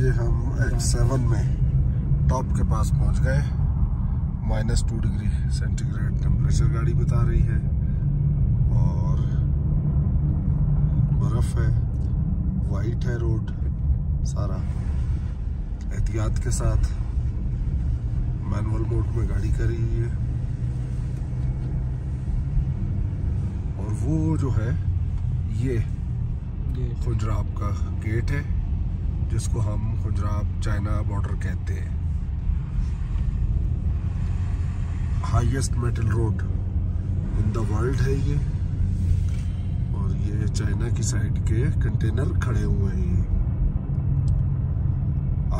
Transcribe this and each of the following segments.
ये हम H seven में टॉप के पास पहुँच गए। Minus two degree centigrade temperature गाड़ी बता रही है और बर्फ़ है वाइट है रोड सारा। एहतियात के साथ मैनुअल मोड में गाड़ी कर रही है। और वो जो है ये खुजराब का गेट है। जिसको हम खुजराब चाइना बॉर्डर कहते हैं। Highest metal road in the world है ये। और ये चाइना की साइड के कंटेनर खड़े हुए हैं।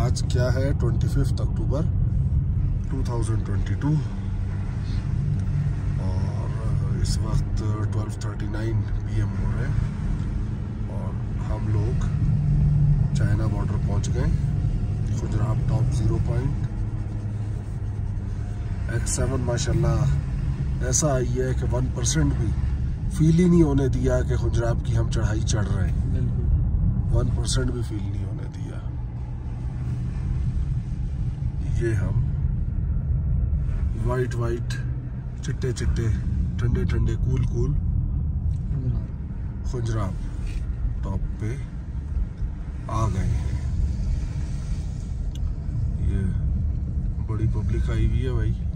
आज क्या है? ट्वेंटी फिफ्थ अक्टूबर 2022 और इस वक्त 12:39 पीएम हो रहे हैं हम लोग चाइना बॉर्डर पहुँच गए। Gujarat top zero point x seven माशाल्लाह ऐसा आई है कि वन परसेंट भी फील ही नहीं होने दिया कि गुजरात की हम चढ़ाई चढ़ रहे हैं। वन परसेंट भी फील नहीं होने दिया। ये हम वाइट वाइट चिट्टे चिट्टे ठंडे ठंडे कूल कूल खुजराब टॉप पे आ गए हैं। ये बड़ी पब्लिक आई हुई है भाई।